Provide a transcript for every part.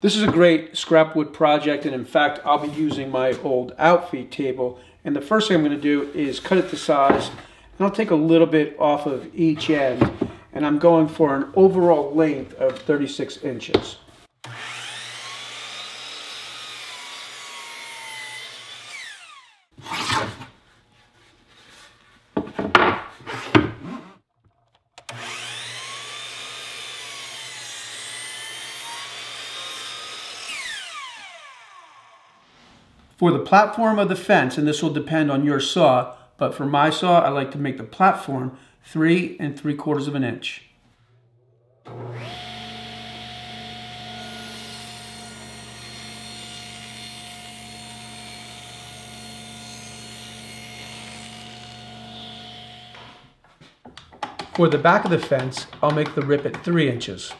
This is a great scrap wood project and in fact I'll be using my old outfeed table and the first thing I'm going to do is cut it to size and I'll take a little bit off of each end and I'm going for an overall length of 36 inches. For the platform of the fence, and this will depend on your saw, but for my saw, I like to make the platform three and three quarters of an inch. For the back of the fence, I'll make the rip at three inches.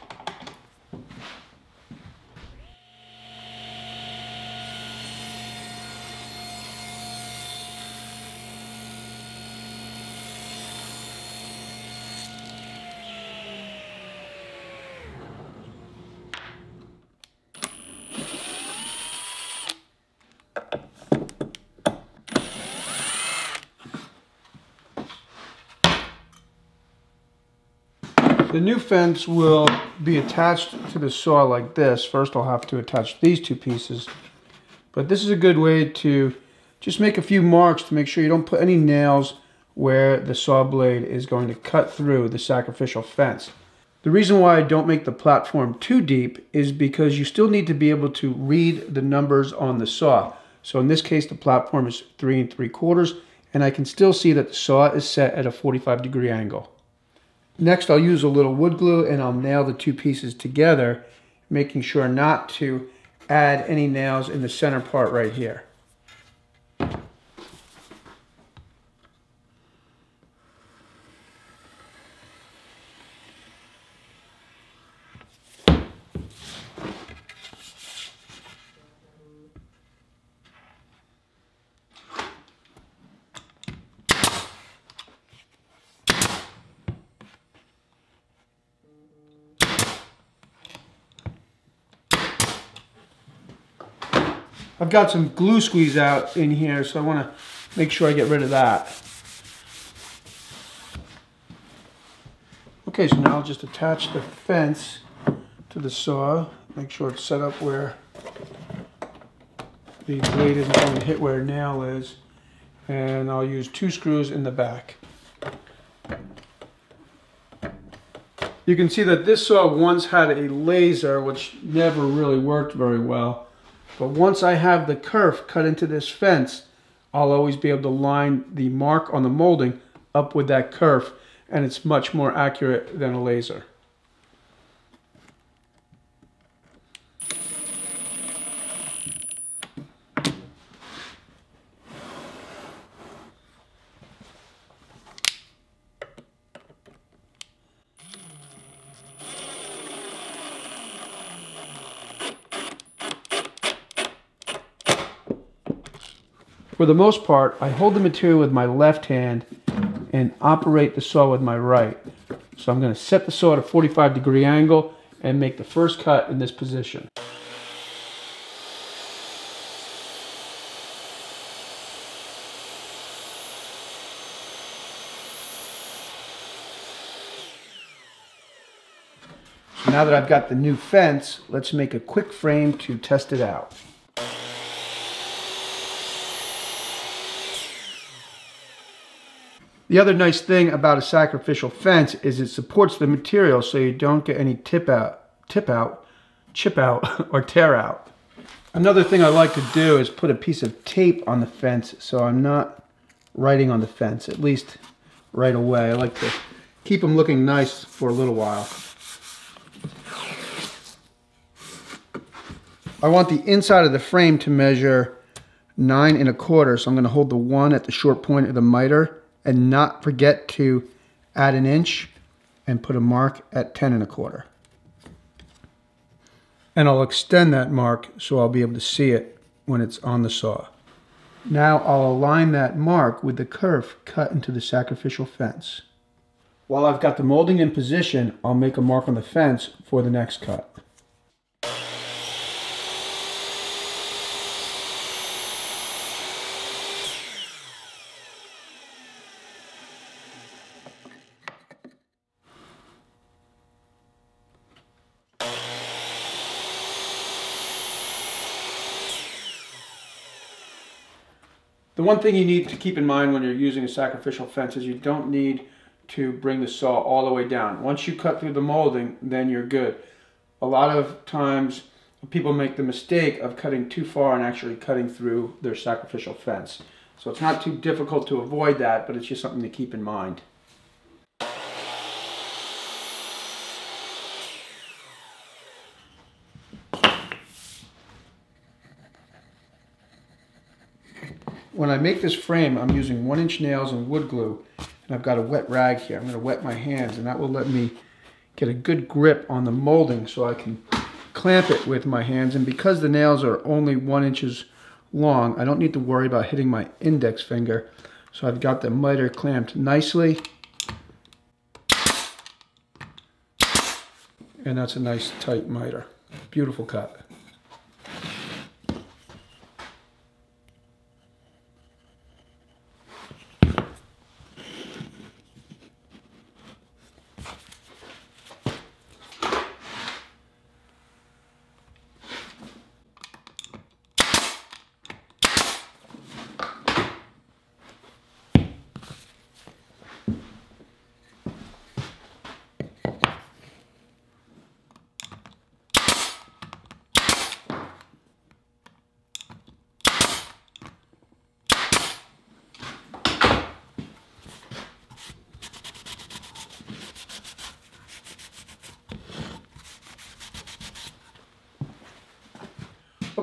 The new fence will be attached to the saw like this. First I'll have to attach these two pieces. But this is a good way to just make a few marks to make sure you don't put any nails where the saw blade is going to cut through the sacrificial fence. The reason why I don't make the platform too deep is because you still need to be able to read the numbers on the saw. So in this case, the platform is three and three quarters, and I can still see that the saw is set at a 45 degree angle. Next, I'll use a little wood glue and I'll nail the two pieces together, making sure not to add any nails in the center part right here. I've got some glue squeeze out in here, so I want to make sure I get rid of that. Okay, so now I'll just attach the fence to the saw. Make sure it's set up where the blade isn't going to hit where a nail is. And I'll use two screws in the back. You can see that this saw once had a laser, which never really worked very well. But once I have the kerf cut into this fence, I'll always be able to line the mark on the molding up with that kerf and it's much more accurate than a laser. For the most part, I hold the material with my left hand and operate the saw with my right. So I'm going to set the saw at a 45 degree angle and make the first cut in this position. So now that I've got the new fence, let's make a quick frame to test it out. The other nice thing about a sacrificial fence is it supports the material so you don't get any tip out, tip out, chip out, or tear out. Another thing I like to do is put a piece of tape on the fence so I'm not writing on the fence, at least right away. I like to keep them looking nice for a little while. I want the inside of the frame to measure nine and a quarter, so I'm going to hold the one at the short point of the miter and not forget to add an inch and put a mark at 10 and a quarter. And I'll extend that mark so I'll be able to see it when it's on the saw. Now I'll align that mark with the kerf cut into the sacrificial fence. While I've got the molding in position, I'll make a mark on the fence for the next cut. The one thing you need to keep in mind when you're using a sacrificial fence is you don't need to bring the saw all the way down. Once you cut through the molding, then you're good. A lot of times people make the mistake of cutting too far and actually cutting through their sacrificial fence. So it's not too difficult to avoid that, but it's just something to keep in mind. When I make this frame, I'm using one inch nails and wood glue, and I've got a wet rag here. I'm gonna wet my hands, and that will let me get a good grip on the molding so I can clamp it with my hands. And because the nails are only one inches long, I don't need to worry about hitting my index finger. So I've got the miter clamped nicely. And that's a nice tight miter. Beautiful cut.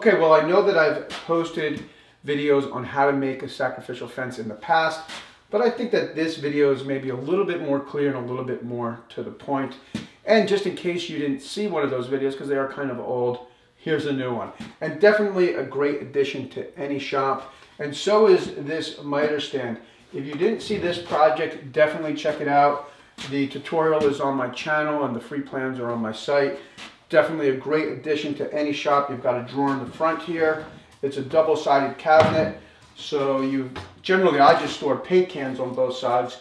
Okay, well I know that I've posted videos on how to make a sacrificial fence in the past, but I think that this video is maybe a little bit more clear and a little bit more to the point. And just in case you didn't see one of those videos, because they are kind of old, here's a new one. And definitely a great addition to any shop. And so is this miter stand. If you didn't see this project, definitely check it out. The tutorial is on my channel and the free plans are on my site. Definitely a great addition to any shop. You've got a drawer in the front here. It's a double-sided cabinet. So you generally, I just store paint cans on both sides.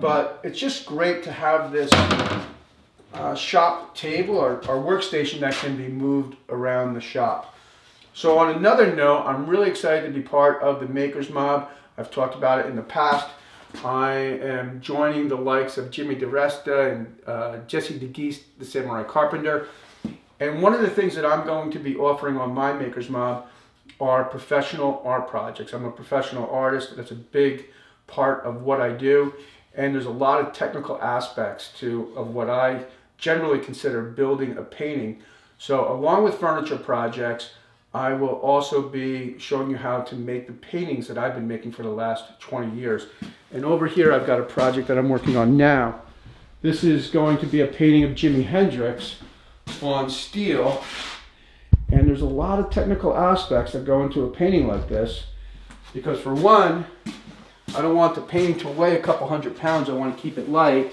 But it's just great to have this uh, shop table or, or workstation that can be moved around the shop. So on another note, I'm really excited to be part of the Makers Mob. I've talked about it in the past. I am joining the likes of Jimmy DiResta and uh, Jesse DeGeest, the Samurai Carpenter. And one of the things that I'm going to be offering on my Makers Mob are professional art projects. I'm a professional artist. That's a big part of what I do. And there's a lot of technical aspects to of what I generally consider building a painting. So along with furniture projects, I will also be showing you how to make the paintings that I've been making for the last 20 years. And over here I've got a project that I'm working on now. This is going to be a painting of Jimi Hendrix on steel. And there's a lot of technical aspects that go into a painting like this. Because for one, I don't want the painting to weigh a couple hundred pounds. I want to keep it light.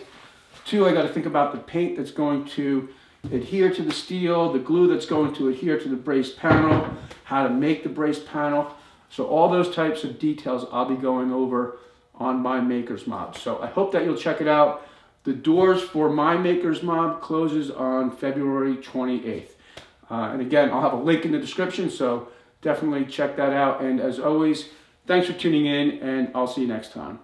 Two, I got to think about the paint that's going to adhere to the steel, the glue that's going to adhere to the braced panel, how to make the braced panel. So all those types of details I'll be going over on my Maker's Mob. So I hope that you'll check it out. The doors for my Maker's Mob closes on February 28th. Uh, and again, I'll have a link in the description, so definitely check that out. And as always, thanks for tuning in, and I'll see you next time.